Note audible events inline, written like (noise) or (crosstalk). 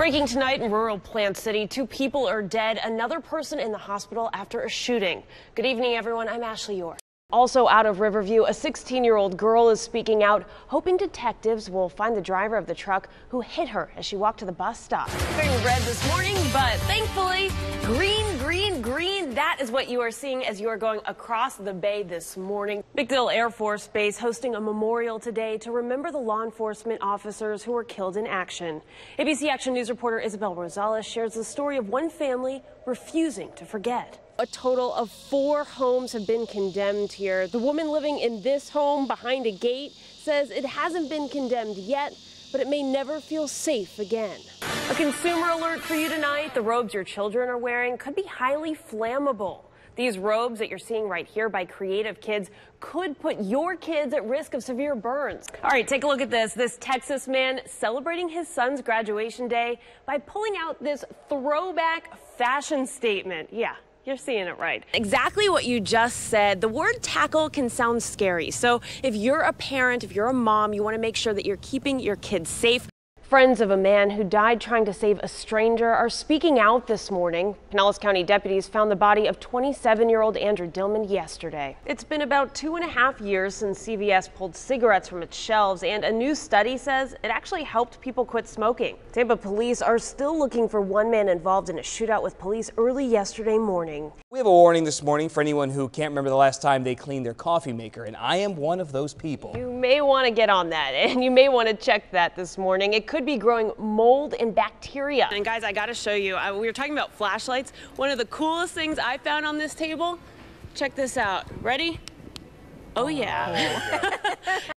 Breaking tonight in rural Plant City, two people are dead, another person in the hospital after a shooting. Good evening, everyone. I'm Ashley Yore. Also out of Riverview, a 16-year-old girl is speaking out, hoping detectives will find the driver of the truck who hit her as she walked to the bus stop. Very red this morning, but thankfully, green. That is what you are seeing as you are going across the bay this morning. MacDill Air Force Base hosting a memorial today to remember the law enforcement officers who were killed in action. ABC Action News reporter Isabel Rosales shares the story of one family refusing to forget. A total of four homes have been condemned here. The woman living in this home behind a gate says it hasn't been condemned yet, but it may never feel safe again. A consumer alert for you tonight. The robes your children are wearing could be highly flammable. These robes that you're seeing right here by Creative Kids could put your kids at risk of severe burns. All right, take a look at this. This Texas man celebrating his son's graduation day by pulling out this throwback fashion statement. Yeah, you're seeing it right. Exactly what you just said. The word tackle can sound scary. So if you're a parent, if you're a mom, you want to make sure that you're keeping your kids safe. Friends of a man who died trying to save a stranger are speaking out this morning. Pinellas County deputies found the body of 27-year-old Andrew Dillman yesterday. It's been about two and a half years since CVS pulled cigarettes from its shelves, and a new study says it actually helped people quit smoking. Tampa police are still looking for one man involved in a shootout with police early yesterday morning. We have a warning this morning for anyone who can't remember the last time they cleaned their coffee maker, and I am one of those people. You may want to get on that, (laughs) and you may want to check that this morning. It could could be growing mold and bacteria. And guys, I got to show you, I, we were talking about flashlights. One of the coolest things I found on this table, check this out. Ready? Oh yeah. Oh, (laughs)